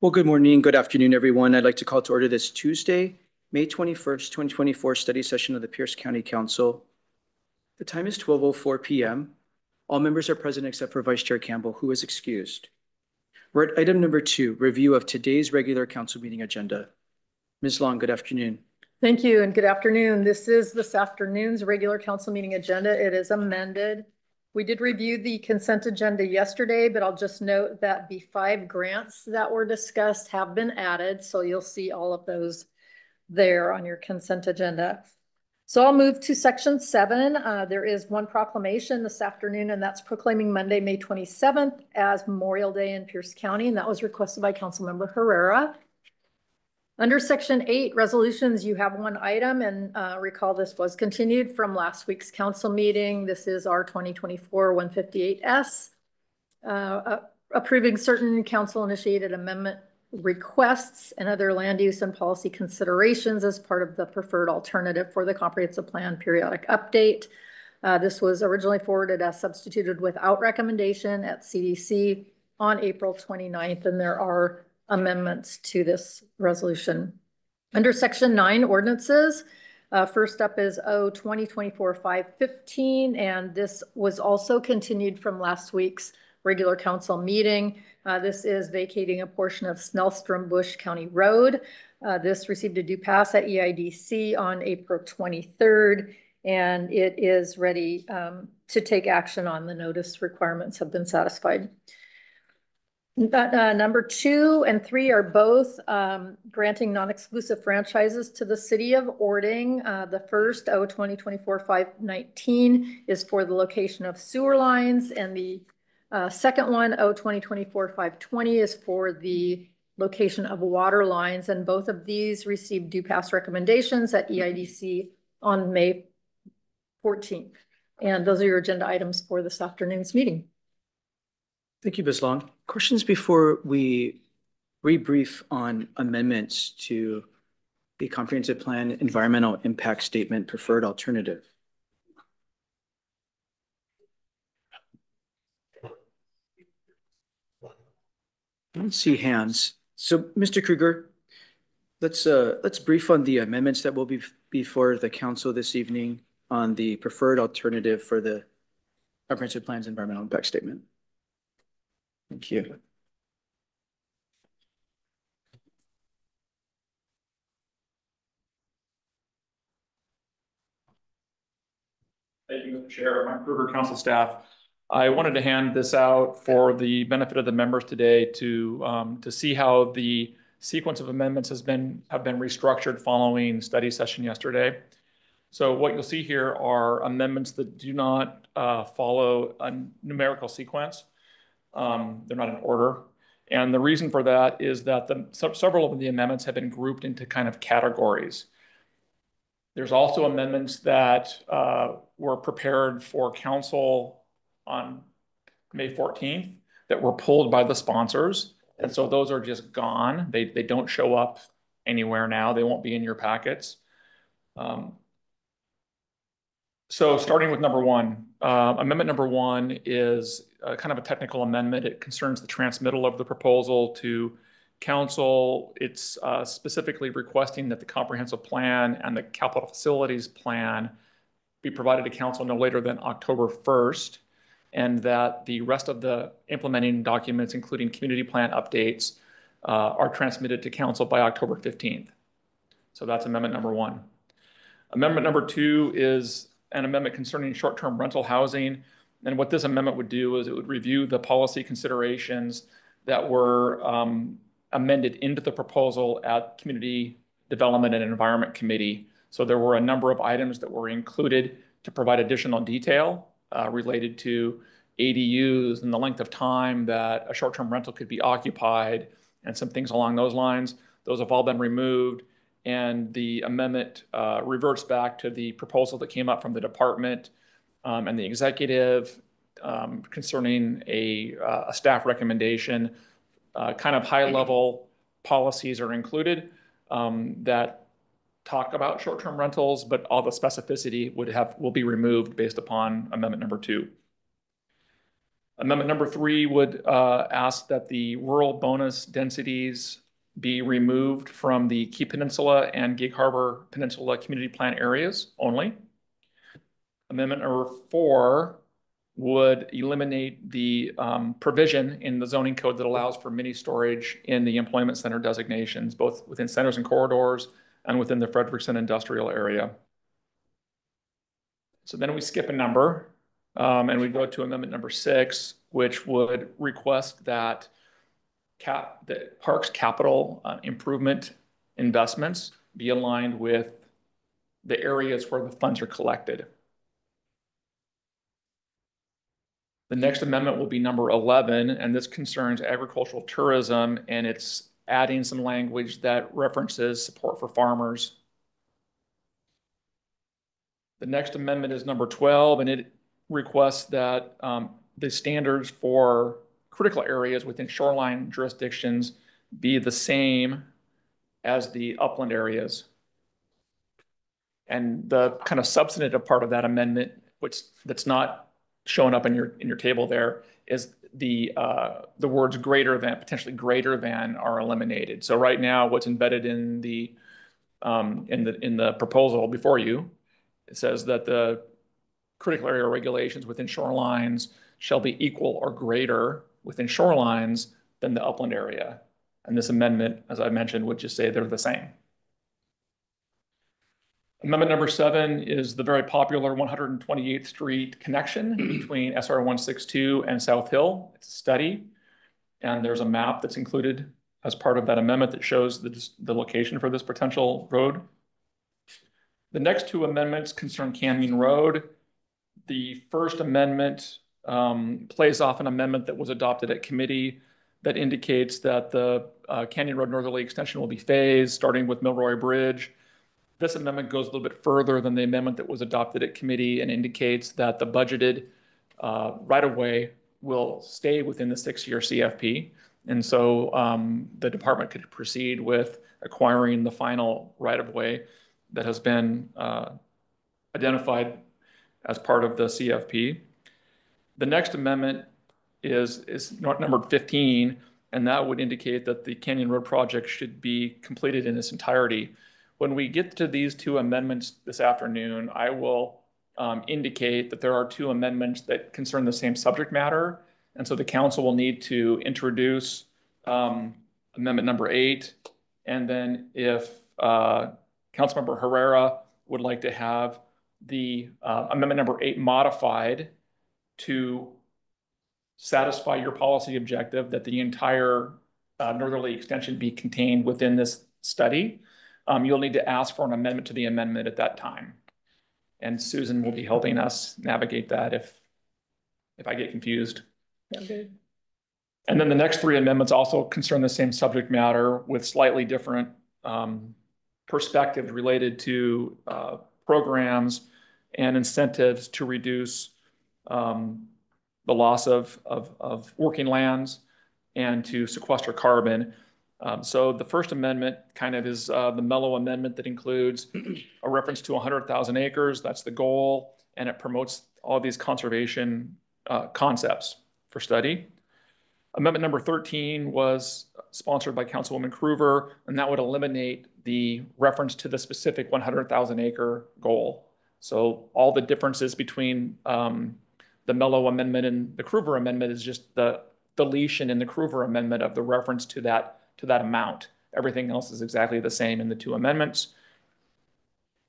Well, good morning, good afternoon, everyone. I'd like to call to order this Tuesday, May 21st, 2024 study session of the Pierce County Council. The time is 12:04 P.M. All members are present except for Vice Chair Campbell, who is excused. We're at item number two, review of today's regular council meeting agenda. Ms. Long, good afternoon. Thank you and good afternoon. This is this afternoon's regular council meeting agenda. It is amended. We did review the consent agenda yesterday, but I'll just note that the five grants that were discussed have been added. So you'll see all of those there on your consent agenda. So I'll move to section seven. Uh, there is one proclamation this afternoon, and that's proclaiming Monday, May 27th as Memorial Day in Pierce County. And that was requested by Councilmember Herrera. Under section eight resolutions, you have one item and uh, recall this was continued from last week's council meeting. This is our 2024-158S, uh, approving certain council initiated amendment requests and other land use and policy considerations as part of the preferred alternative for the comprehensive plan periodic update. Uh, this was originally forwarded as substituted without recommendation at CDC on April 29th, and there are amendments to this resolution. Under section nine ordinances, uh, first up is O 2024-515, and this was also continued from last week's regular council meeting. Uh, this is vacating a portion of Snellstrom Bush County Road. Uh, this received a due pass at EIDC on April 23rd, and it is ready um, to take action on the notice requirements have been satisfied. Uh, number two and three are both um, granting non-exclusive franchises to the city of Orting. Uh, the first, O 2024-519, is for the location of sewer lines, and the uh, second one, O 2024-520, is for the location of water lines, and both of these received due pass recommendations at EIDC on May 14th. And those are your agenda items for this afternoon's meeting. Thank you, Ms. Long. Questions before we rebrief on amendments to the comprehensive plan environmental impact statement preferred alternative? I don't see hands. So, Mr. Kruger, let's uh, let's brief on the amendments that will be before the council this evening on the preferred alternative for the comprehensive plan's environmental impact statement. Thank you. Thank you, Mr. Chair, Mike Kruger, council staff. I wanted to hand this out for the benefit of the members today to um, to see how the sequence of amendments has been have been restructured following study session yesterday. So what you'll see here are amendments that do not uh, follow a numerical sequence. Um, they're not in order. And the reason for that is that the, several of the amendments have been grouped into kind of categories. There's also amendments that uh, were prepared for council on May 14th that were pulled by the sponsors. And so those are just gone. They, they don't show up anywhere now. They won't be in your packets. Um, so starting with number one, uh, amendment number one is uh, kind of a technical amendment. It concerns the transmittal of the proposal to council. It's uh, specifically requesting that the comprehensive plan and the capital facilities plan be provided to council no later than October 1st, and that the rest of the implementing documents, including community plan updates, uh, are transmitted to council by October 15th. So that's amendment number one. Amendment number two is an amendment concerning short-term rental housing. And what this amendment would do is it would review the policy considerations that were um, amended into the proposal at Community Development and Environment Committee. So there were a number of items that were included to provide additional detail uh, related to ADUs and the length of time that a short-term rental could be occupied and some things along those lines. Those have all been removed and the amendment uh, reverts back to the proposal that came up from the department um, and the executive um, concerning a, uh, a, staff recommendation. Uh, kind of high level policies are included um, that talk about short-term rentals, but all the specificity would have will be removed based upon amendment number two. Amendment number three would uh, ask that the rural bonus densities be removed from the Key Peninsula and Gig Harbor Peninsula Community Plan areas only. Amendment number four would eliminate the um, provision in the zoning code that allows for mini storage in the employment center designations, both within centers and corridors and within the Frederickson industrial area. So then we skip a number um, and we go to amendment number six, which would request that cap, the parks capital uh, improvement investments be aligned with the areas where the funds are collected. The next amendment will be number 11, and this concerns agricultural tourism, and it's adding some language that references support for farmers. The next amendment is number 12, and it requests that um, the standards for critical areas within shoreline jurisdictions be the same as the upland areas. And the kind of substantive part of that amendment, which that's not showing up in your in your table there, is the uh, the words greater than potentially greater than are eliminated. So right now, what's embedded in the um, in the in the proposal before you, it says that the critical area regulations within shorelines shall be equal or greater within shorelines than the upland area. And this amendment, as I mentioned, would just say they're the same. Amendment number seven is the very popular 128th Street connection between SR 162 and South Hill. It's a study, and there's a map that's included as part of that amendment that shows the, the location for this potential road. The next two amendments concern Canyon Road. The first amendment um, plays off an amendment that was adopted at committee that indicates that the uh, Canyon Road Northerly extension will be phased, starting with Milroy Bridge this amendment goes a little bit further than the amendment that was adopted at committee and indicates that the budgeted uh, right-of-way will stay within the six-year CFP. And so um, the department could proceed with acquiring the final right-of-way that has been uh, identified as part of the CFP. The next amendment is, is numbered 15, and that would indicate that the Canyon Road project should be completed in its entirety. When we get to these two amendments this afternoon, I will um, indicate that there are two amendments that concern the same subject matter. And so the council will need to introduce um, amendment number eight. And then if uh, Councilmember Herrera would like to have the uh, amendment number eight modified to satisfy your policy objective that the entire uh, northerly extension be contained within this study, um, you'll need to ask for an amendment to the amendment at that time. And Susan will be helping us navigate that if, if I get confused. Okay. And then the next three amendments also concern the same subject matter with slightly different um, perspectives related to uh, programs and incentives to reduce um, the loss of, of, of working lands and to sequester carbon. Um, so the First Amendment kind of is uh, the Mello amendment that includes a reference to 100,000 acres. That's the goal, and it promotes all these conservation uh, concepts for study. Amendment number 13 was sponsored by Councilwoman Cruver, and that would eliminate the reference to the specific 100,000 acre goal. So all the differences between um, the Mello Amendment and the Cruver Amendment is just the deletion in the Cruver Amendment of the reference to that to that amount. Everything else is exactly the same in the two amendments.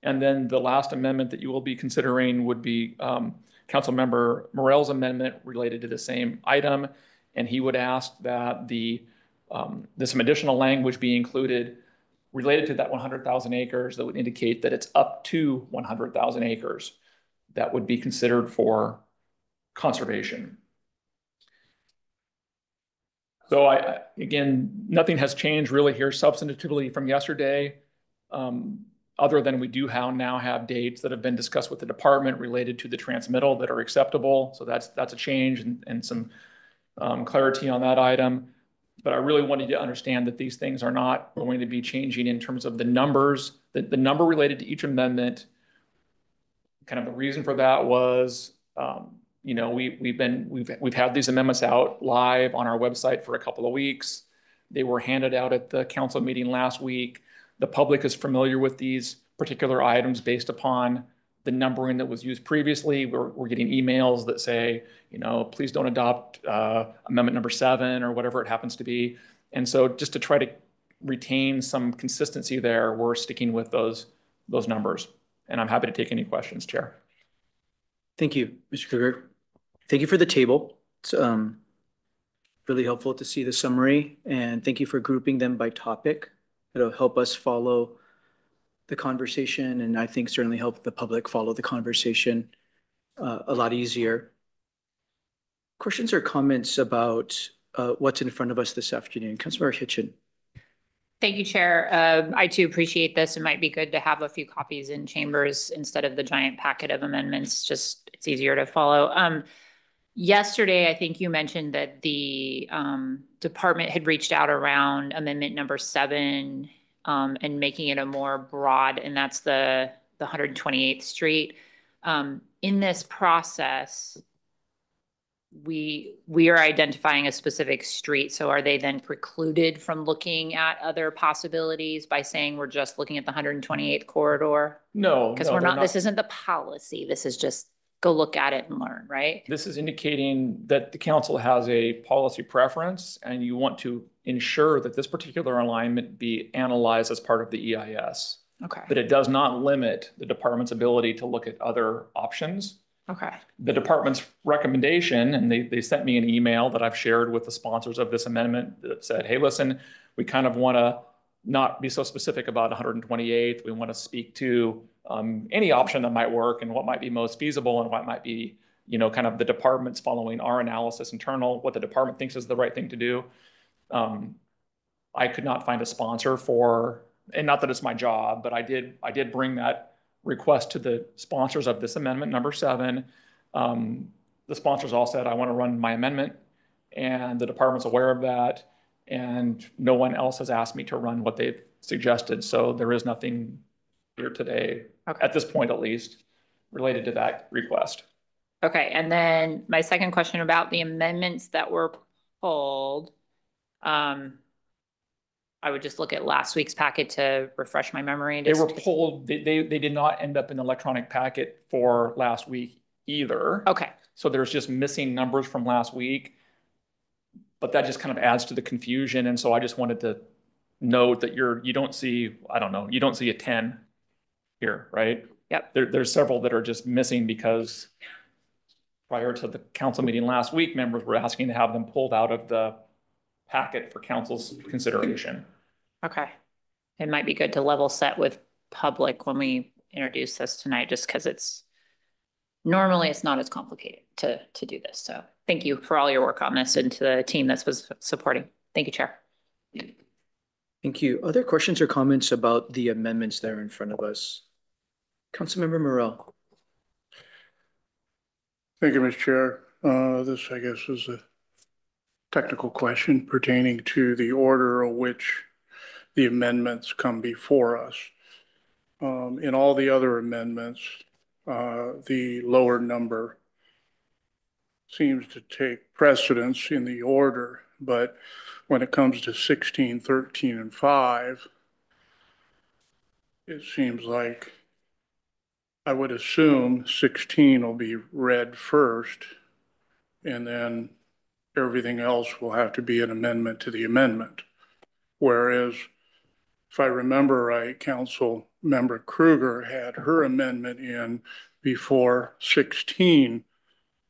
And then the last amendment that you will be considering would be um, Councilmember Morell's amendment related to the same item. And he would ask that the um, there's some additional language be included related to that 100,000 acres that would indicate that it's up to 100,000 acres that would be considered for conservation. So I, again, nothing has changed really here substantively from yesterday. Um, other than we do now have dates that have been discussed with the department related to the transmittal that are acceptable. So that's that's a change and, and some um, clarity on that item. But I really wanted to understand that these things are not going to be changing in terms of the numbers, the, the number related to each amendment. Kind of the reason for that was um, you know, we, we've been, we've, we've had these amendments out live on our website for a couple of weeks. They were handed out at the council meeting last week. The public is familiar with these particular items based upon the numbering that was used previously. We're, we're getting emails that say, you know, please don't adopt uh, amendment number seven or whatever it happens to be. And so just to try to retain some consistency there, we're sticking with those, those numbers. And I'm happy to take any questions, Chair. Thank you, Mr. Kruger. Thank you for the table. It's um really helpful to see the summary and thank you for grouping them by topic. It'll help us follow the conversation and I think certainly help the public follow the conversation uh, a lot easier. Questions or comments about uh, what's in front of us this afternoon? Councilmember Hitchen. Thank you, Chair. Uh, I too appreciate this. It might be good to have a few copies in chambers instead of the giant packet of amendments. Just, it's easier to follow. Um, yesterday, I think you mentioned that the, um, department had reached out around amendment number seven, um, and making it a more broad, and that's the, the 128th Street. Um, in this process, we, we are identifying a specific street, so are they then precluded from looking at other possibilities by saying we're just looking at the hundred and twenty-eighth corridor? No. Because no, we're they're not, this isn't the policy, this is just go look at it and learn, right? This is indicating that the council has a policy preference and you want to ensure that this particular alignment be analyzed as part of the EIS. Okay, But it does not limit the department's ability to look at other options. okay, The department's recommendation, and they, they sent me an email that I've shared with the sponsors of this amendment that said, hey, listen, we kind of want to not be so specific about 128th. We want to speak to um, any option that might work and what might be most feasible and what might be, you know, kind of the department's following our analysis internal, what the department thinks is the right thing to do. Um, I could not find a sponsor for, and not that it's my job, but I did, I did bring that request to the sponsors of this amendment, number seven. Um, the sponsors all said, I want to run my amendment, and the department's aware of that. And no one else has asked me to run what they've suggested, so there is nothing here today, Okay. at this point at least, related to that request. okay. And then my second question about the amendments that were pulled. Um, I would just look at last week's packet to refresh my memory. They were pulled, they, they, they did not end up in the electronic packet for last week either. Okay, So there's just missing numbers from last week. But that just kind of adds to the confusion, and so I just wanted to note that you're, you don't see, I don't know, you don't see a ten here, right? Yep. There, there's several that are just missing because prior to the council meeting last week, members were asking to have them pulled out of the packet for council's consideration. okay. It might be good to level set with public when we introduce this tonight, just because it's normally it's not as complicated to, to do this. So thank you for all your work on this and to the team that's was supporting. Thank you, Chair. Thank you. Other questions or comments about the amendments that are in front of us? Councilmember Morell. Thank you, Mr. Chair. Uh, this, I guess, is a technical question pertaining to the order of which the amendments come before us. Um, in all the other amendments, uh, the lower number seems to take precedence in the order, but when it comes to 16, 13, and 5, it seems like I would assume 16 will be read first, and then everything else will have to be an amendment to the amendment. Whereas, if I remember right, Council Member Cruver had her amendment in before 16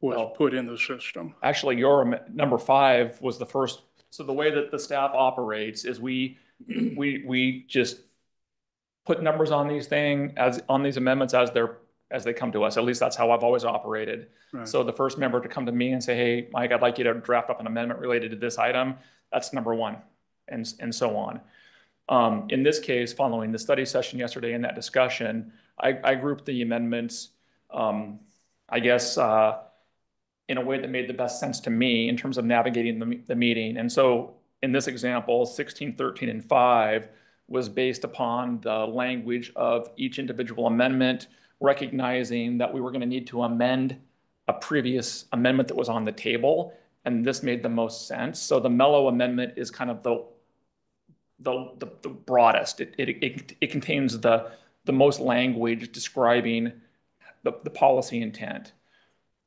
was Well- put in the system. Actually, your number five was the first, so the way that the staff operates is we, we, we just put numbers on these thing as, on these amendments as they're, as they come to us. At least that's how I've always operated. Right. So the first member to come to me and say, hey, Mike, I'd like you to draft up an amendment related to this item, that's number one, and, and so on. Um, in this case, following the study session yesterday and that discussion, I, I grouped the amendments, um, I guess, uh, in a way that made the best sense to me in terms of navigating the, the meeting. And so in this example, 16, 13, and 5 was based upon the language of each individual amendment, recognizing that we were going to need to amend a previous amendment that was on the table, and this made the most sense. So the Mello Amendment is kind of the the, the, the broadest. It, it, it, it contains the, the most language describing the, the policy intent.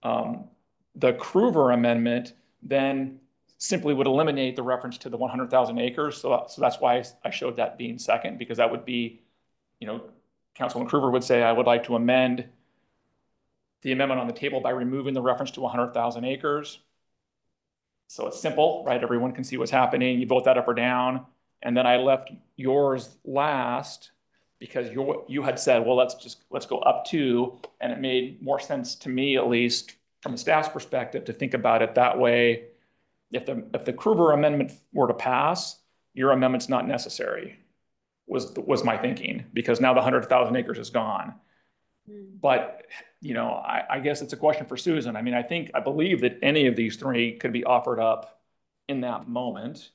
Um, the Cruver Amendment then simply would eliminate the reference to the one hundred thousand acres. So, so that's why I showed that being second, because that would be, you know, Councilman Cruver would say, I would like to amend the amendment on the table by removing the reference to one hundred thousand acres. So it's simple, right? Everyone can see what's happening. You vote that up or down. And then I left yours last because you, you had said, well, let's just, let's go up to, and it made more sense to me, at least from a staff's perspective, to think about it that way. If the, if the Cruver amendment were to pass, your amendment's not necessary, was, was my thinking, because now the hundred thousand acres is gone. Hmm. But, you know, I, I guess it's a question for Susan. I mean, I think, I believe that any of these three could be offered up in that moment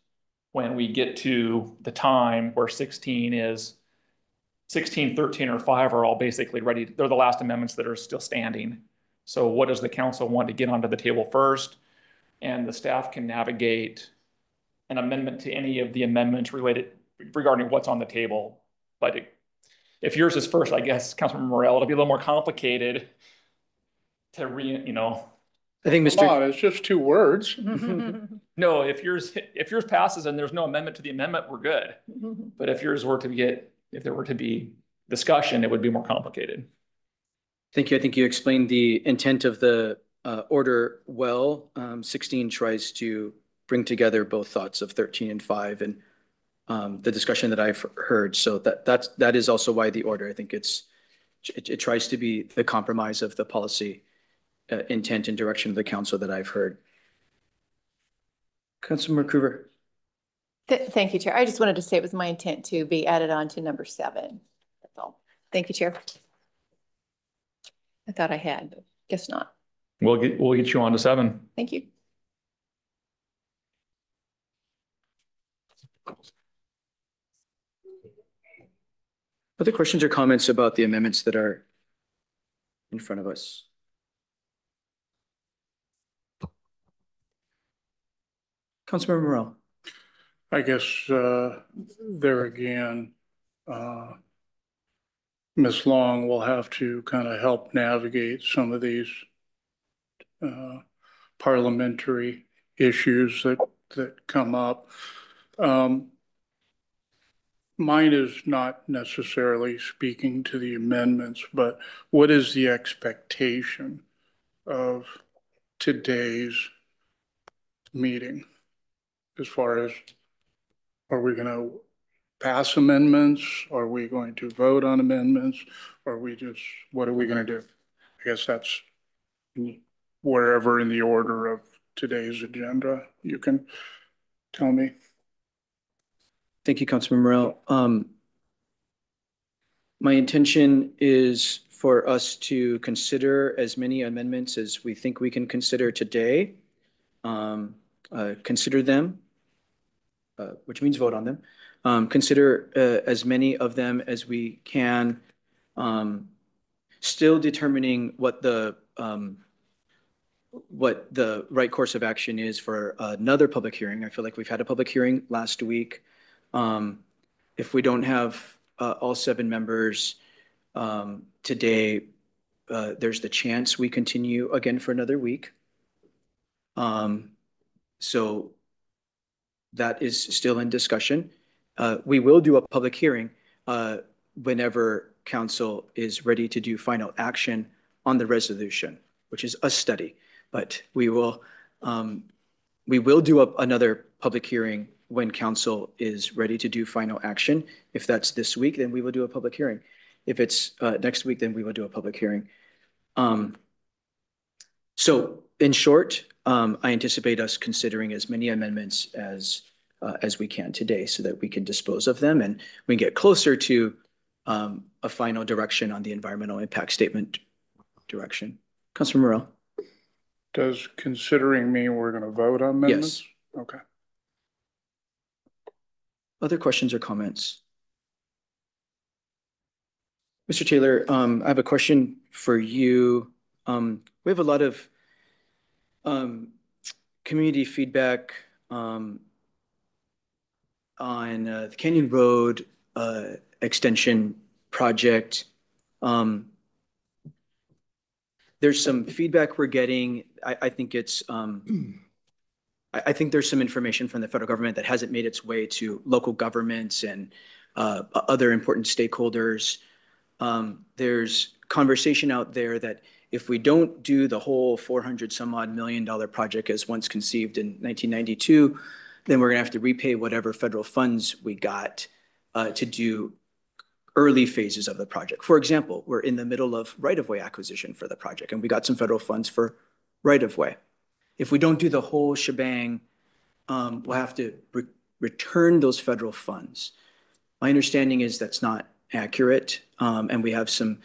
when we get to the time where sixteen is 16, 13, or five are all basically ready. They're the last amendments that are still standing. So what does the council want to get onto the table first? And the staff can navigate an amendment to any of the amendments related regarding what's on the table. But it- if yours is first, I guess, Councilman Morell, it'll be a little more complicated to re, you know, I think Come Mr. on, it's just two words. no, if yours, if yours passes and there's no amendment to the amendment, we're good. But if yours were to get, if there were to be discussion, it would be more complicated. Thank you. I think you explained the intent of the uh, order well. Um, 16 tries to bring together both thoughts of 13 and 5 and um, the discussion that I've heard. So that that's that is also why the order. I think it's it, tries to be the compromise of the policy uh, intent and direction of the council that I've heard. Councilmember Cruver. Th- Thank you, Chair. I just wanted to say it was my intent to be added on to number seven. That's all. Thank you, Chair. I thought I had, but guess not. We'll get, we'll get you on to seven. Thank you. Other questions or comments about the amendments that are in front of us? Councilmember Morell. I guess, uh, there again, uh, Ms. Long will have to kind of help navigate some of these, uh, parliamentary issues that, that come up. Um, mine is not necessarily speaking to the amendments, but what is the expectation of today's meeting? As far as are we going to pass amendments? Are we going to vote on amendments? Are we just, what are we going to do? I guess that's wherever in the order of today's agenda, you can tell me. Thank you, Councilman Morell. Um, my intention is for us to consider as many amendments as we think we can consider today. Um, uh, consider them, uh, which means vote on them. Um, consider, uh, as many of them as we can. Um, still determining what the, um, what the right course of action is for another public hearing. I feel like we've had a public hearing last week. Um, if we don't have, uh, all seven members, um, today, uh, there's the chance we continue again for another week. Um, so that is still in discussion. Uh, we will do a public hearing, uh, whenever council is ready to do final action on the resolution, which is a study. But we will, um, we will do a- another public hearing when council is ready to do final action. If that's this week, then we will do a public hearing. If it's uh, next week, then we will do a public hearing. Um, So in short, um, I anticipate us considering as many amendments as, as we can today so that we can dispose of them and we can get closer to um, a final direction on the environmental impact statement direction. Councilor Morell? Does considering mean we're going to vote on amendments? Yes. Okay. Other questions or comments? Mr. Taylor, um, I have a question for you. Um, we have a lot of Um, community feedback, um, on, uh, the Canyon Road, uh, extension project. Um, there's some feedback we're getting. I, I think it's, um, I, I think there's some information from the federal government that hasn't made its way to local governments and, uh, other important stakeholders. Um, there's conversation out there that if we don't do the whole four hundred some odd million dollar project as once conceived in nineteen ninety-two, then we're gonna have to repay whatever federal funds we got uh, to do early phases of the project. For example, we're in the middle of right-of-way acquisition for the project, and we got some federal funds for right-of-way. If we don't do the whole shebang, um, we'll have to re- return those federal funds. My understanding is that's not accurate, um, and we have some,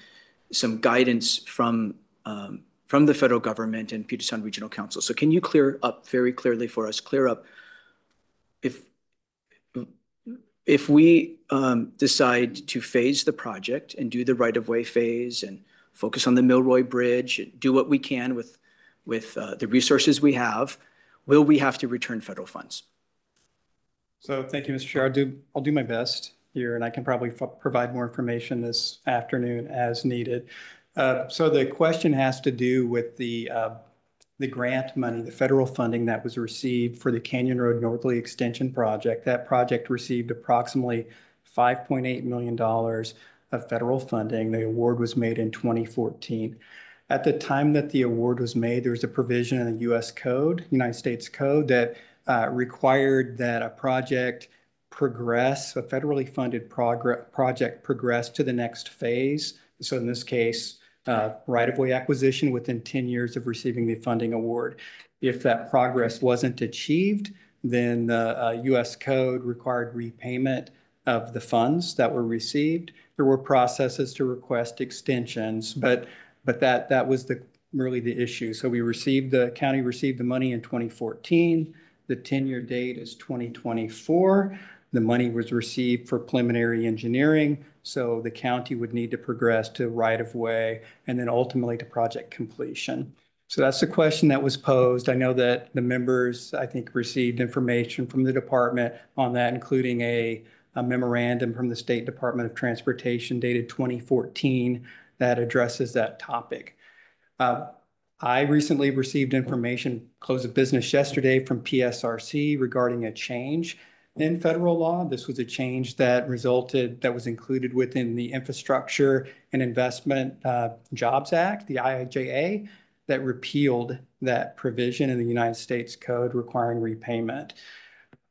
some guidance from, um, from the federal government and Puget Sound Regional Council. So can you clear up very clearly for us, clear up if, if we, um, decide to phase the project and do the right-of-way phase and focus on the Milroy Bridge, do what we can with, with, uh, the resources we have, will we have to return federal funds? So thank you, Mr. Chair. I'll do, I'll do my best here, and I can probably provide more information this afternoon as needed. Uh, So the question has to do with the, uh, the grant money, the federal funding that was received for the Canyon Road Northerly Extension Project. That project received approximately $5.8 million of federal funding. The award was made in 2014. At the time that the award was made, there was a provision in the US Code, United States Code, that uh, required that a project progress, a federally funded project progress to the next phase. So in this case, uh, right-of-way acquisition within 10 years of receiving the funding award. If that progress wasn't achieved, then the uh, US Code required repayment of the funds that were received. There were processes to request extensions, but, but that, that was the, really the issue. So we received, the county received the money in 2014. The 10-year date is 2024. The money was received for preliminary engineering, so the county would need to progress to right-of-way and then ultimately to project completion. So that's the question that was posed. I know that the members, I think, received information from the department on that, including a a memorandum from the State Department of Transportation dated 2014 that addresses that topic. Uh, I recently received information, close of business yesterday from PSRC regarding a change in federal law. This was a change that resulted, that was included within the Infrastructure and Investment uh, Jobs Act, the IIJA, that repealed that provision in the United States Code requiring repayment.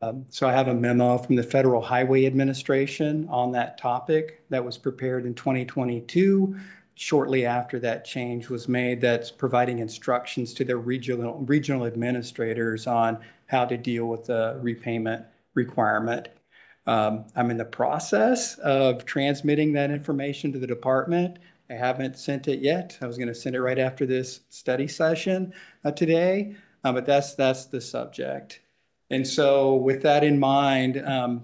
Um, So I have a memo from the Federal Highway Administration on that topic that was prepared in 2022, shortly after that change was made, that's providing instructions to their regional, regional administrators on how to deal with the repayment requirement. Um, I'm in the process of transmitting that information to the department. I haven't sent it yet. I was going to send it right after this study session uh, today, uh, but that's, that's the subject. And so with that in mind, um,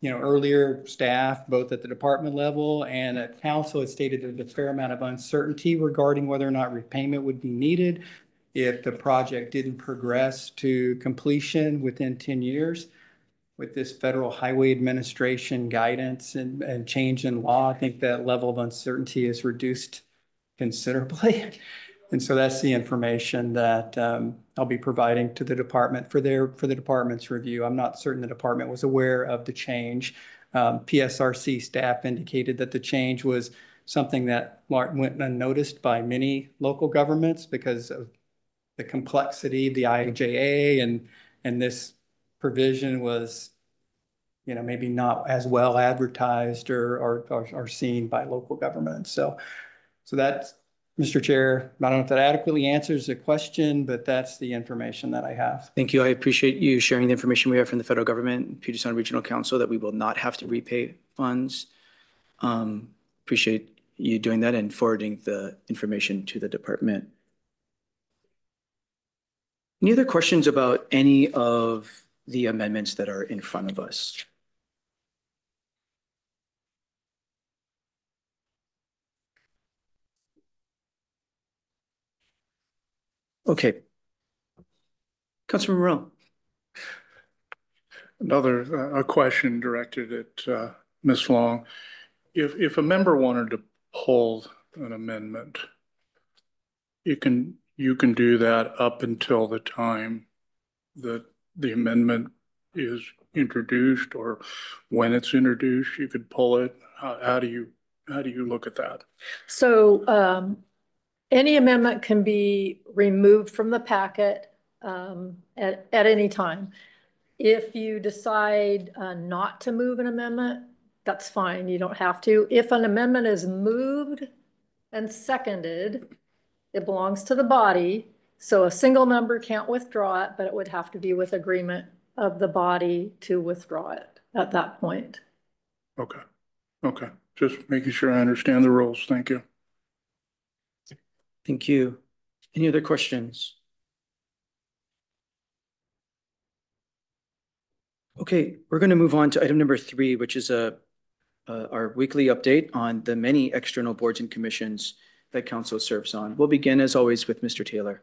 you know, earlier staff, both at the department level and at council, had stated that there's a fair amount of uncertainty regarding whether or not repayment would be needed if the project didn't progress to completion within 10 years. With this Federal Highway Administration guidance and, and change in law, I think that level of uncertainty is reduced considerably. And so that's the information that um, I'll be providing to the department for their, for the department's review. I'm not certain the department was aware of the change. Um, PSRC staff indicated that the change was something that went unnoticed by many local governments because of the complexity of the IIJA and, and this provision was, you know, maybe not as well advertised or, or, or- or seen by local governments. So, so that's, Mr. Chair, I don't know if that adequately answers the question, but that's the information that I have. Thank you. I appreciate you sharing the information we have from the federal government, Puget Sound Regional Council, that we will not have to repay funds. Um, Appreciate you doing that and forwarding the information to the department. Any other questions about any of the amendments that are in front of us? Okay. Councilman Morell. Another, uh, a question directed at, uh, Ms. Long. If, if a member wanted to pull an amendment, you can, you can do that up until the time that the amendment is introduced or when it's introduced, you could pull it. How, how do you, how do you look at that? So um, any amendment can be removed from the packet um, at, at any time. If you decide uh, not to move an amendment, that's fine, you don't have to. If an amendment is moved and seconded, it belongs to the body. So a single member can't withdraw it, but it would have to be with agreement of the body to withdraw it at that point. Okay, okay, just making sure I understand the rules. Thank you. Thank you. Any other questions? Okay, we're going to move on to item number three, which is a, uh, our weekly update on the many external boards and commissions that council serves on. We'll begin as always with Mr. Taylor.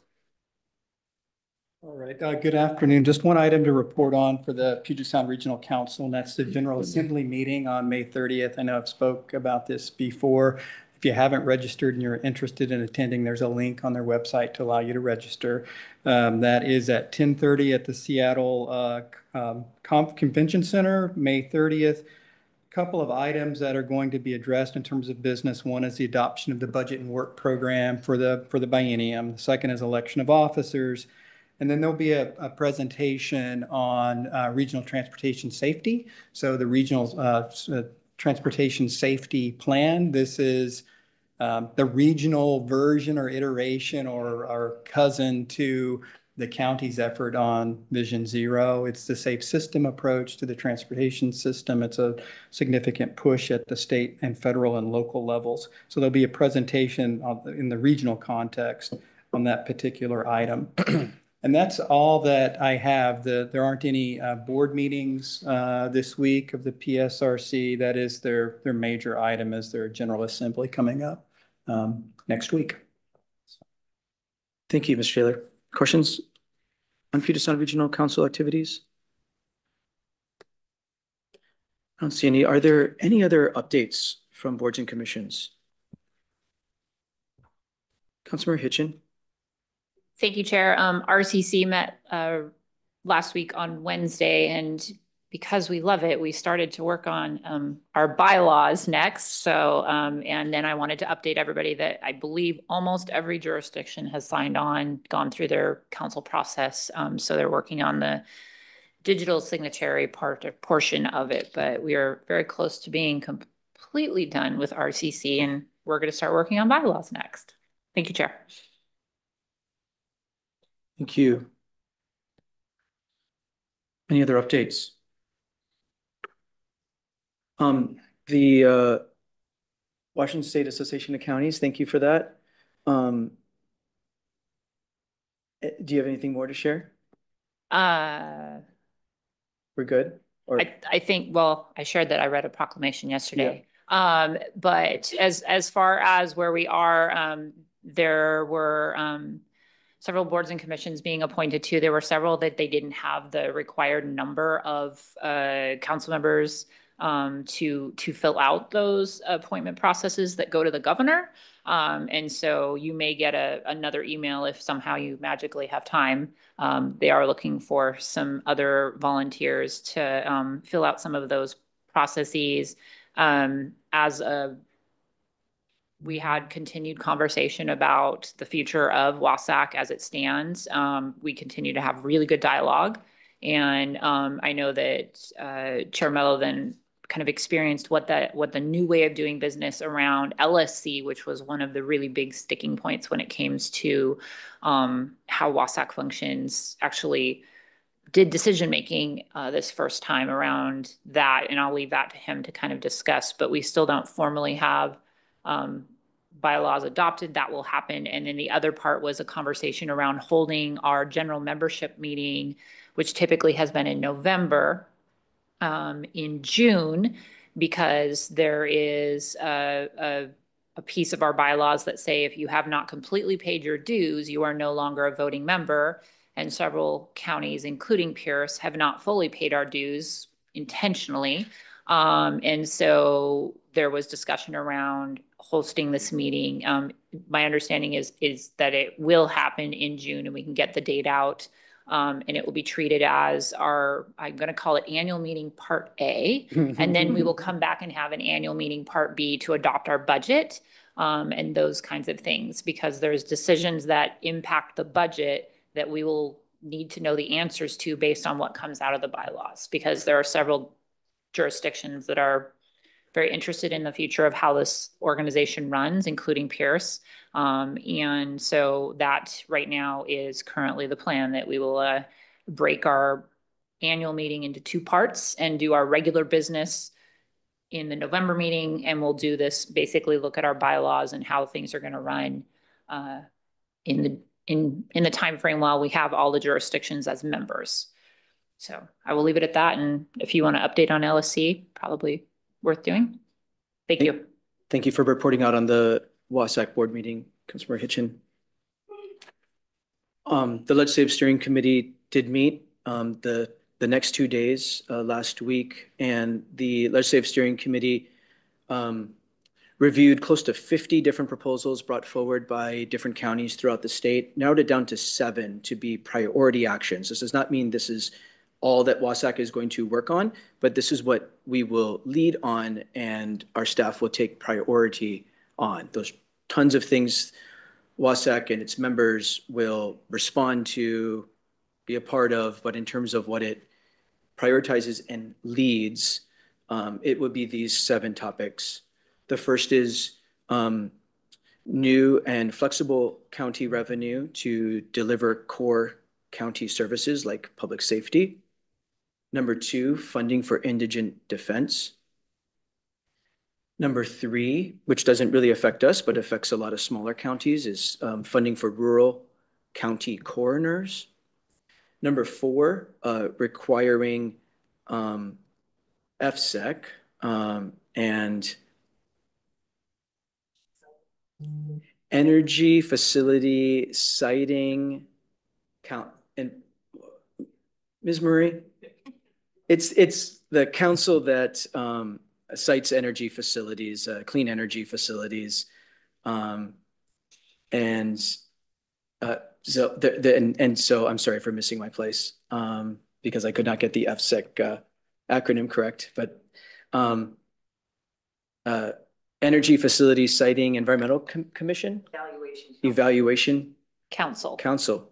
All right, uh, good afternoon. Just one item to report on for the Puget Sound Regional Council, and that's the General Assembly meeting on May thirtieth. I know I've spoke about this before. If you haven't registered and you're interested in attending, there's a link on their website to allow you to register. Um, that is at ten thirty at the Seattle, uh, um, Convention Center, May thirtieth. A Couple of items that are going to be addressed in terms of business. One is the adoption of the budget and work program for the, for the biennium. The second is election of officers. And then there'll be a, a presentation on uh, regional transportation safety. So the regional uh, uh, transportation safety plan. This is um, the regional version or iteration or, or cousin to the county's effort on Vision Zero. It's the safe system approach to the transportation system. It's a significant push at the state and federal and local levels. So there'll be a presentation of- in the regional context on that particular item. And that's all that I have. The, there aren't any uh, board meetings uh, this week of the PSRC. That is their, their major item is their general assembly coming up um, next week. Thank you, Mr. Taylor. Questions on Puget Sound Regional Council activities? I don't see any. Are there any other updates from boards and commissions? Councilmember Hitchen? Thank you, Chair. Um, RCC met, uh, last week on Wednesday and because we love it, we started to work on, um, our bylaws next. So, um, and then I wanted to update everybody that I believe almost every jurisdiction has signed on, gone through their council process. Um, so they're working on the digital signatory part, of portion of it, but we are very close to being completely done with RCC and we're going to start working on bylaws next. Thank you, Chair. Thank you. Any other updates? Um, the, uh, Washington State Association of Counties, thank you for that. Um, eh, do you have anything more to share? Uh, We're good? Or, I, I think, well, I shared that I read a proclamation yesterday. Um, but as, as far as where we are, um, there were, um, several boards and commissions being appointed to. There were several that they didn't have the required number of, uh, council members, um, to, to fill out those appointment processes that go to the governor. Um, and so you may get a, another email if somehow you magically have time. Um, they are looking for some other volunteers to, um, fill out some of those processes. Um, as a, we had continued conversation about the future of WASAC as it stands. Um, we continue to have really good dialogue. And, um, I know that, uh, Chair Mello then kind of experienced what that, what the new way of doing business around LSC, which was one of the really big sticking points when it came to, um, how WASAC functions actually did decision-making, uh, this first time around that. And I'll leave that to him to kind of discuss, but we still don't formally have, um, bylaws adopted, that will happen. And then the other part was a conversation around holding our general membership meeting, which typically has been in November, um, in June, because there is a, a, a piece of our bylaws that say if you have not completely paid your dues, you are no longer a voting member. and several counties, including Pierce, have not fully paid our dues intentionally. Um, and so there was discussion around hosting this meeting. Um, my understanding is, is that it will happen in June and we can get the date out. Um, and it will be treated as our, I'm gonna call it annual meeting part A. And then we will come back and have an annual meeting part B to adopt our budget. Um, and those kinds of things, because there's decisions that impact the budget that we will need to know the answers to based on what comes out of the bylaws. Because there are several jurisdictions that are very interested in the future of how this organization runs, including Pierce. Um, and so that right now is currently the plan that we will, uh, break our annual meeting into two parts and do our regular business in the November meeting, and we'll do this, basically look at our bylaws and how things are gonna run, uh, in the, in, in the time frame while we have all the jurisdictions as members. So I will leave it at that, and if you want to update on LSC, probably worth doing. Thank you. Thank you for reporting out on the Wasac Board meeting, Councilmember Hitchen. Um, the Legislative Steering Committee did meet, um, the, the next two days, uh, last week, and the Legislative Steering Committee, um, reviewed close to fifty different proposals brought forward by different counties throughout the state, narrowed it down to seven to be priority actions. This does not mean this is all that Wasac is going to work on, but this is what we will lead on and our staff will take priority on. Those tons of things Wasac and its members will respond to, be a part of, but in terms of what it prioritizes and leads, um, it would be these seven topics. The first is um, new and flexible county revenue to deliver core county services like public safety. Number two, funding for indigent defense. Number three, which doesn't really affect us, but affects a lot of smaller counties, is um, funding for rural county coroners. Number four, uh, requiring um, EFSEC um, and energy facility siting count. And Ms. Murray, it's, it's the council that um, sites energy facilities, uh, clean energy facilities. Um, and uh, so, the, the, and, and so I'm sorry for missing my place um, because I could not get the EFSEC uh, acronym correct, but um, uh, Energy Facility Siting Environmental Com Commission? Evaluation. Evaluation Council. Council.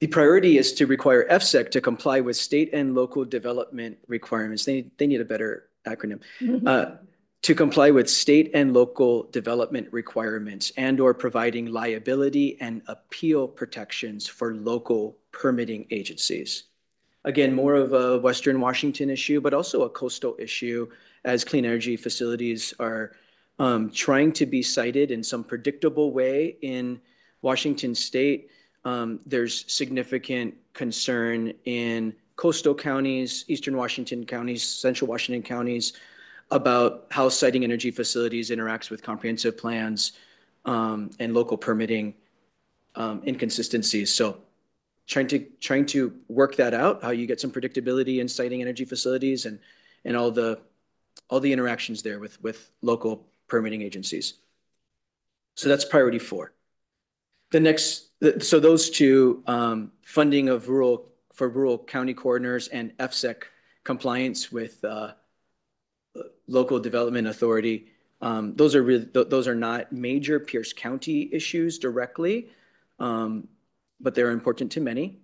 The priority is to require EFSEC to comply with state and local development requirements. They, they need a better acronym. Uh, to comply with state and local development requirements and or providing liability and appeal protections for local permitting agencies. Again, more of a Western Washington issue, but also a coastal issue as clean energy facilities are um, trying to be sited in some predictable way in Washington state. Um, there's significant concern in coastal counties, eastern Washington counties, central Washington counties about how siting energy facilities interacts with comprehensive plans um, and local permitting um, inconsistencies. So trying to trying to work that out, how you get some predictability in siting energy facilities and and all the all the interactions there with with local permitting agencies. So that's priority four. The next, so those two, um, funding of rural, for rural county coroners and EFSEC compliance with, uh, local development authority. Um, those are really, th those are not major Pierce County issues directly, um, but they're important to many.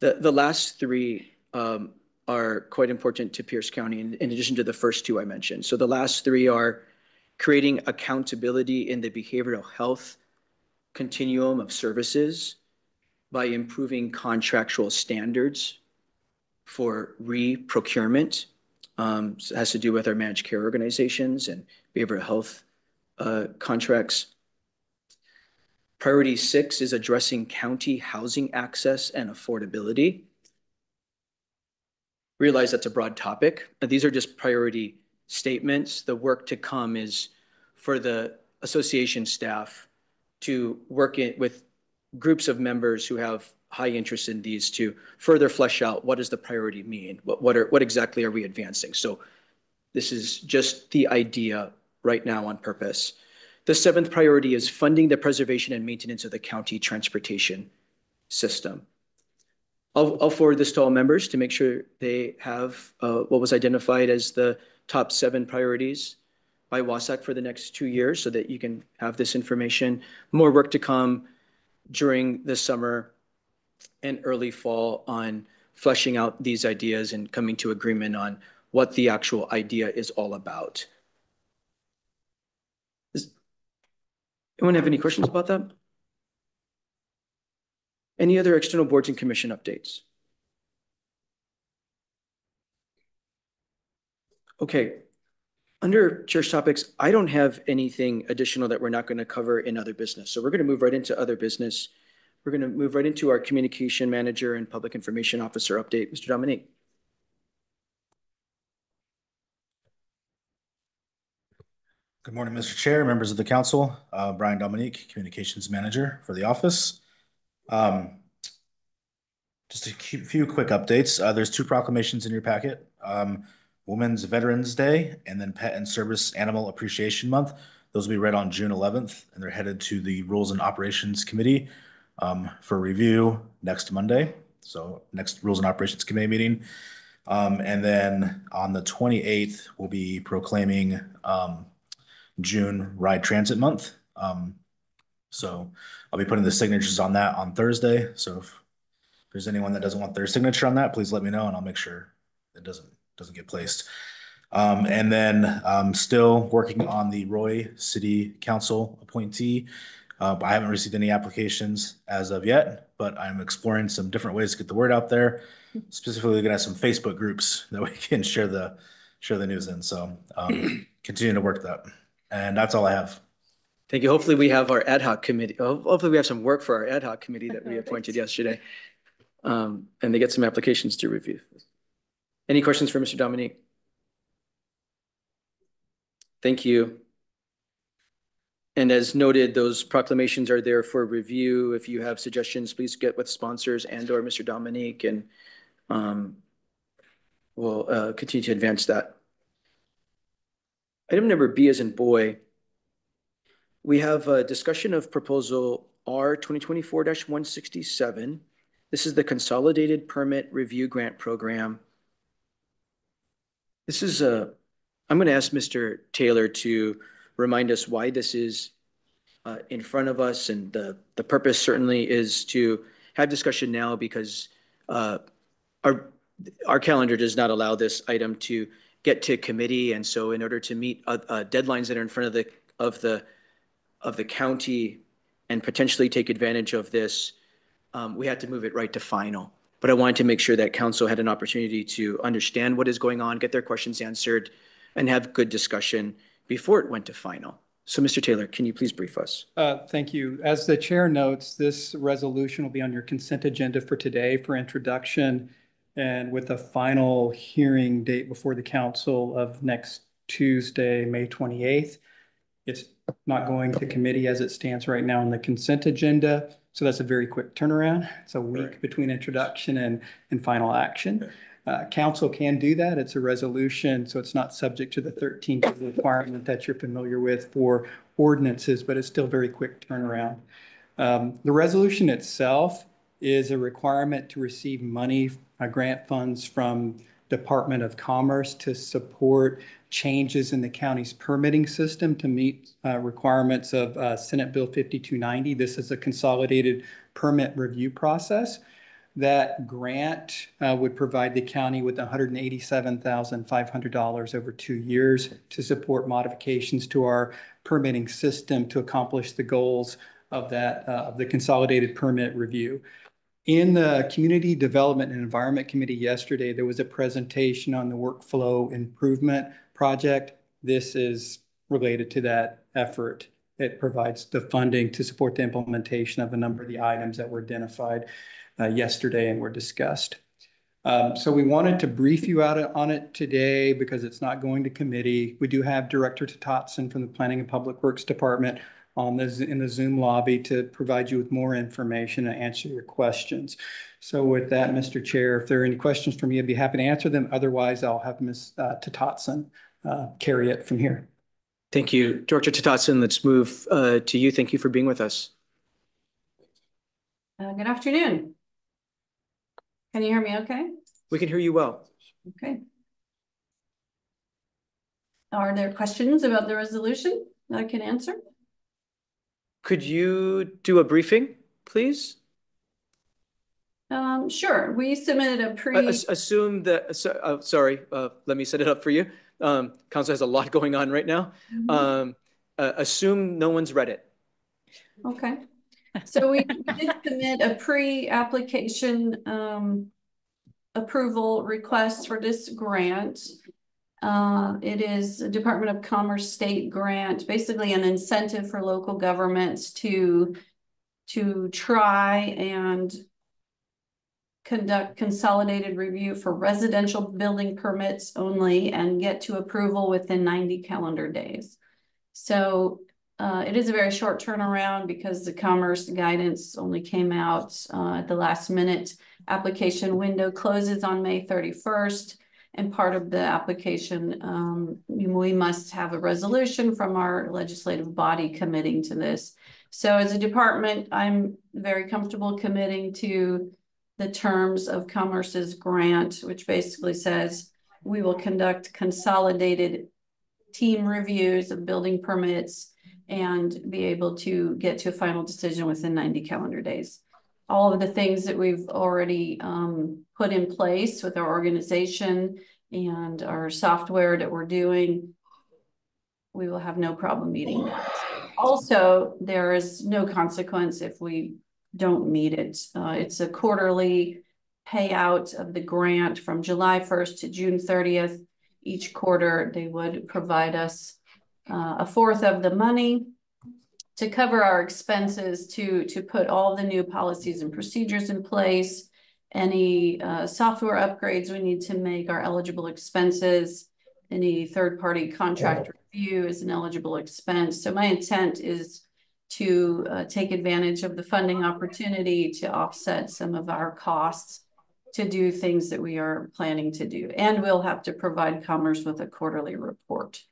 The, the last three, um, are quite important to Pierce County in, in addition to the first two I mentioned. So the last three are creating accountability in the behavioral health continuum of services by improving contractual standards for re-procurement. Um, it has to do with our managed care organizations and behavioral health uh, contracts. Priority six is addressing county housing access and affordability. Realize that's a broad topic. And these are just priority statements. The work to come is for the association staff to work in with groups of members who have high interest in these to further flesh out what does the priority mean? What, what are, what exactly are we advancing? So this is just the idea right now on purpose. The seventh priority is funding the preservation and maintenance of the county transportation system. I'll, I'll forward this to all members to make sure they have uh, what was identified as the top seven priorities by for the next two years so that you can have this information. More work to come during the summer and early fall on fleshing out these ideas and coming to agreement on what the actual idea is all about. Does anyone have any questions about that? Any other external boards and commission updates? Okay. Under church topics, I don't have anything additional that we're not going to cover in other business. So we're going to move right into other business. We're going to move right into our communication manager and public information officer update. Mr. Dominique. Good morning, Mr. Chair, members of the council. Uh, Brian Dominique, Communications Manager for the office. Um, just a few- quick updates. Uh, there's two proclamations in your packet. Um, Women's Veterans Day and then Pet and Service Animal Appreciation Month. Those will be read on June eleventh and they're headed to the Rules and Operations Committee um, for review next Monday. So next Rules and Operations Committee meeting. Um, and then on the twenty-eighth, we'll be proclaiming um, June Ride Transit Month. Um, so I'll be putting the signatures on that on Thursday. So if there's anyone that doesn't want their signature on that, please let me know and I'll make sure it doesn't, doesn't get placed. Um, and then I'm still working on the Roy City Council appointee. Uh, I haven't received any applications as of yet, but I'm exploring some different ways to get the word out there. Specifically looking at some Facebook groups that we can share the, share the news in. So, um, continue to work that. And that's all I have. Thank you. Hopefully we have our ad hoc committee. Hopefully we have some work for our ad hoc committee that we appointed yesterday. Um, and they get some applications to review. Any questions for Mr. Dominique? Thank you. And as noted, those proclamations are there for review. If you have suggestions, please get with sponsors and or Mr. Dominique and um, we'll uh, continue to advance that. Item number B is in boy. We have a discussion of proposal R twenty twenty-four one sixty-seven. This is the Consolidated Permit Review Grant Program. This is a, I'm going to ask Mr. Taylor to remind us why this is uh, in front of us, and the, the purpose certainly is to have discussion now because uh, our, our calendar does not allow this item to get to committee, and so in order to meet uh, uh, deadlines that are in front of the, of the, of the county and potentially take advantage of this, um, we had to move it right to final. But I wanted to make sure that council had an opportunity to understand what is going on, get their questions answered, and have good discussion before it went to final. So, Mr. Taylor, can you please brief us? Uh, Thank you. As the chair notes, this resolution will be on your consent agenda for today for introduction and with a final hearing date before the council of next Tuesday, May 28th. It's not going to committee as it stands right now on the consent agenda, so that's a very quick turnaround. It's a week between introduction and, and final action. Uh, Council can do that. It's a resolution, so it's not subject to the 13th requirement that you're familiar with for ordinances, but it's still very quick turnaround. Um, The resolution itself is a requirement to receive money, uh, grant funds from Department of Commerce to support changes in the county's permitting system to meet uh, requirements of uh, Senate Bill 5290. This is a consolidated permit review process. That grant uh, would provide the county with $187,500 over two years to support modifications to our permitting system to accomplish the goals of that, uh, of the consolidated permit review. In the Community Development and Environment Committee yesterday, there was a presentation on the workflow improvement project. This is related to that effort. It provides the funding to support the implementation of a number of the items that were identified uh, yesterday and were discussed. Um, so we wanted to brief you out on it today because it's not going to committee. We do have Director Tatson from the Planning and Public Works Department on the, in the Zoom lobby to provide you with more information and answer your questions. So with that, Mr. Chair, if there are any questions for me, I'd be happy to answer them. Otherwise, I'll have Ms. uh, Tatotson uh, carry it from here. Thank you. Director Tatotson, let's move uh, to you. Thank you for being with us. Uh, good afternoon. Can you hear me okay? We can hear you well. Okay. Are there questions about the resolution that I can answer? Could you do a briefing, please? Um, sure, we submitted a Uh, pre, ass- Assume that, so- uh, sorry, uh, let me set it up for you. Um, Council has a lot going on right now. Mhm. Um, uh, Assume no one's read it. okay. So we did submit a pre-application, um, approval request for this grant. Uh, it is a Department of Commerce state grant, basically an incentive for local governments to, to try and conduct consolidated review for residential building permits only and get to approval within ninety calendar days. So uh, it is a very short turnaround because the commerce guidance only came out uh, at the last minute. Application window closes on May thirty-first. And part of the application, um, we must have a resolution from our legislative body committing to this. So as a department, I'm very comfortable committing to the terms of Commerce's grant, which basically says we will conduct consolidated team reviews of building permits and be able to get to a final decision within ninety calendar days. All of the things that we've already um put in place with our organization and our software that we're doing, we will have no problem meeting that. Also, there is no consequence if we don't meet it. Uh, it's a quarterly payout of the grant from July first to June thirtieth. Each quarter, they would provide us uh, a fourth of the money to cover our expenses to, to put all the new policies and procedures in place. Any uh, software upgrades we need to make are eligible expenses. Any third-party contract review is an eligible expense. So my intent is to uh, take advantage of the funding opportunity to offset some of our costs to do things that we are planning to do. And we'll have to provide Commerce with a quarterly report.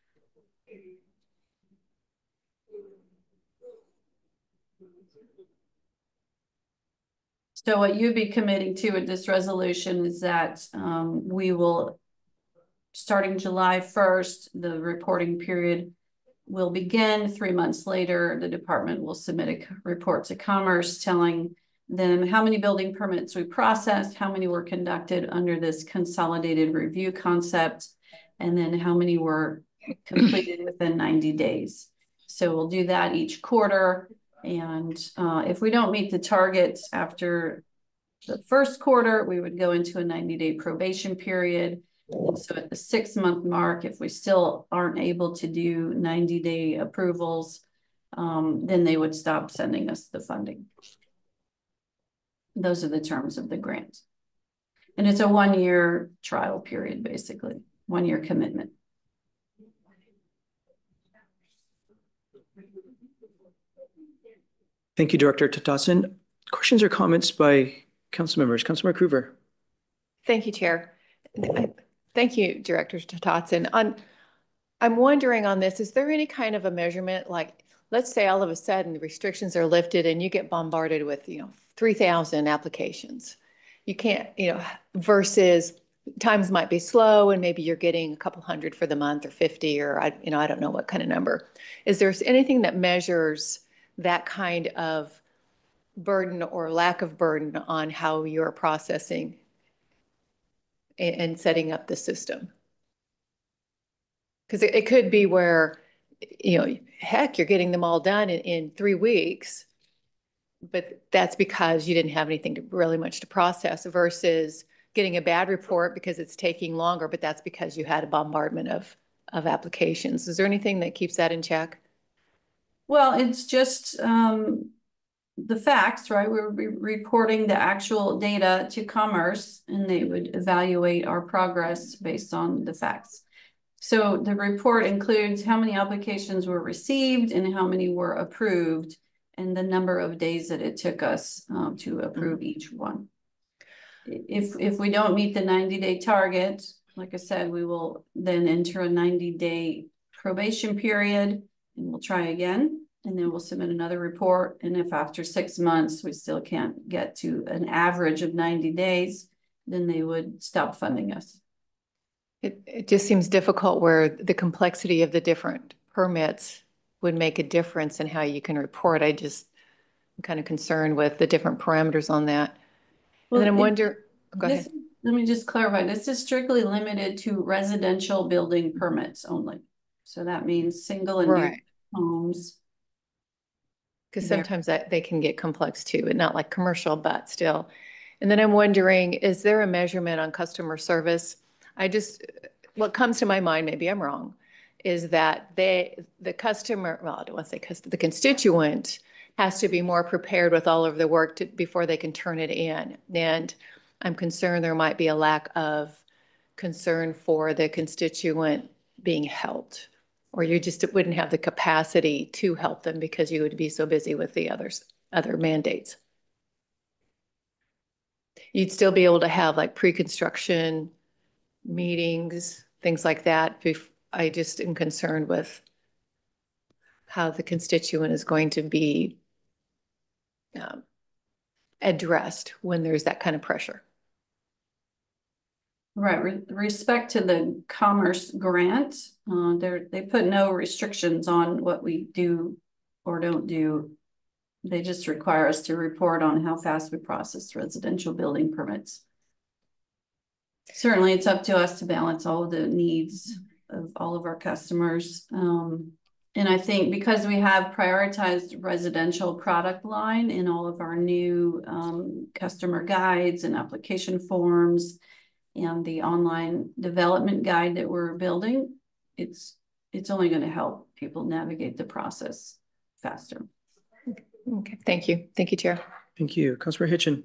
So what you'd be committing to with this resolution is that um, we will, starting July first, the reporting period will begin. Three months later, the department will submit a report to Commerce telling them how many building permits we processed, how many were conducted under this consolidated review concept, and then how many were completed within ninety days. So we'll do that each quarter. And uh, if we don't meet the targets after the first quarter, we would go into a ninety-day probation period. And So at the six-month mark, if we still aren't able to do ninety-day approvals, um, then they would stop sending us the funding. Those are the terms of the grant. And it's a one-year trial period, basically, one-year commitment. Thank you, Director Tatotson. Questions or comments by council members? Councilmember Cruver. Thank you, Chair. I- Thank you, Director Tatotson. On, I'm wondering on this, is there any kind of a measurement, like, let's say all of a sudden the restrictions are lifted and you get bombarded with, you know, three thousand applications. You can't, you know, versus times might be slow and maybe you're getting a couple hundred for the month or fifty or I, you know, I don't know what kind of number. Is there anything that measures that kind of burden or lack of burden on how you're processing and, setting up the system. Because it, it could be where, you know, heck, you're getting them all done in, in three weeks. But that's because you didn't have anything to really much to process versus getting a bad report because it's taking longer, but that's because you had a bombardment of, of applications. Is there anything that keeps that in check? Well, it's just um the facts, right? We're re- reporting the actual data to Commerce and they would evaluate our progress based on the facts. So the report includes how many applications were received and how many were approved and the number of days that it took us um, to approve each one. If, if we don't meet the ninety day target, like I said, we will then enter a ninety day probation period and we'll try again. And then we'll submit another report. And if after six months, we still can't get to an average of ninety days, then they would stop funding us. It, it just seems difficult where the complexity of the different permits would make a difference in how you can report. I just, I'm kind of concerned with the different parameters on that. And then I'm Well, it- wonder, go This- ahead. Let me just clarify, this is strictly limited to residential building permits only. So that means single and Right. homes. Because sometimes that they can get complex too, but not like commercial, but still. And then I'm wondering, is there a measurement on customer service? I just, what comes to my mind, maybe I'm wrong, is that they, the customer, well, I don't want to say the constituent has to be more prepared with all of the work to, before they can turn it in. And I'm concerned there might be a lack of concern for the constituent being helped. Or you just wouldn't have the capacity to help them because you would be so busy with the others, other mandates. You'd still be able to have like pre-construction meetings, things like that. I just am concerned with how the constituent is going to be um, addressed when there's that kind of pressure. Right, with respect to the commerce grant, uh, they put no restrictions on what we do or don't do. They just require us to report on how fast we process residential building permits. Certainly, it's up to us to balance all the needs of all of our customers. Um, and I think because we have prioritized residential product line in all of our new, um, customer guides and application forms and the online development guide that we're building, it's, it's only gonna help people navigate the process faster. Okay, thank you. Thank you, Chair. Thank you. Councilor Hitchen.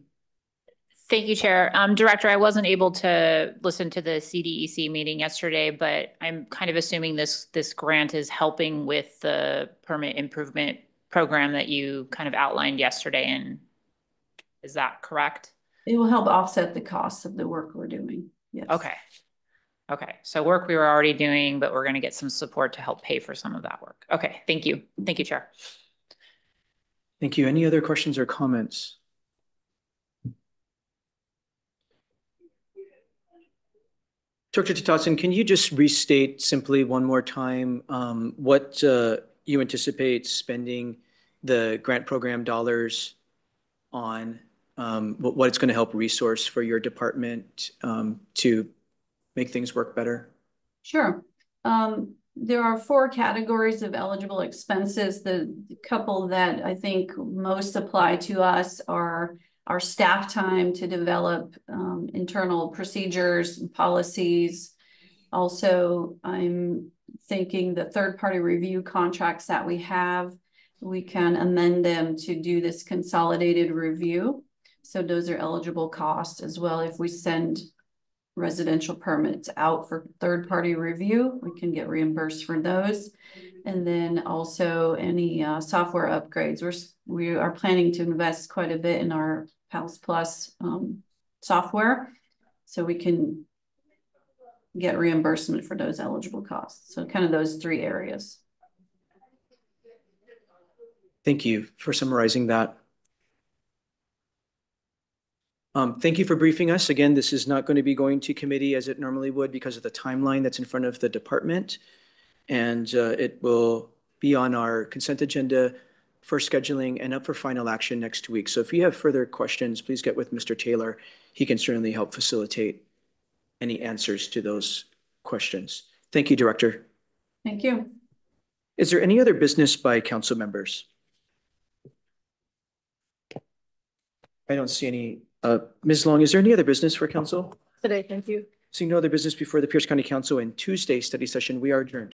Thank you, Chair. Um, Director, I wasn't able to listen to the CDEC meeting yesterday, but I'm kind of assuming this, this grant is helping with the permit improvement program that you kind of outlined yesterday, and is that correct? It will help offset the costs of the work we're doing, yes. Okay. Okay, so work we were already doing, but we're gonna get some support to help pay for some of that work. Okay, thank you. Thank you, Chair. Thank you. Any other questions or comments? Dr. Totson, can you just restate simply one more time um, what uh, you anticipate spending the grant program dollars on? Um, What it's going to help resource for your department um, to make things work better? Sure. Um, there are four categories of eligible expenses. The couple that I think most apply to us are our staff time to develop um, internal procedures and policies. Also, I'm thinking the third-party review contracts that we have, we can amend them to do this consolidated review. So those are eligible costs as well. If we send residential permits out for third-party review. We can get reimbursed for those. And then also any uh, software upgrades. We're, we are planning to invest quite a bit in our Pals Plus um, software. So we can get reimbursement for those eligible costs. So kind of those three areas. Thank you for summarizing that. Um, Thank you for briefing us. Again, this is not going to be going to committee as it normally would because of the timeline that's in front of the department. And uh, it will be on our consent agenda for scheduling and up for final action next week. So if you have further questions, please get with Mr. Taylor. He can certainly help facilitate any answers to those questions. Thank you, Director. Thank you. Is there any other business by council members? I don't see any. Uh, Ms. Long, is there any other business for council? Today, thank you. Seeing no other business before the Pierce County Council in Tuesday study session, we are adjourned.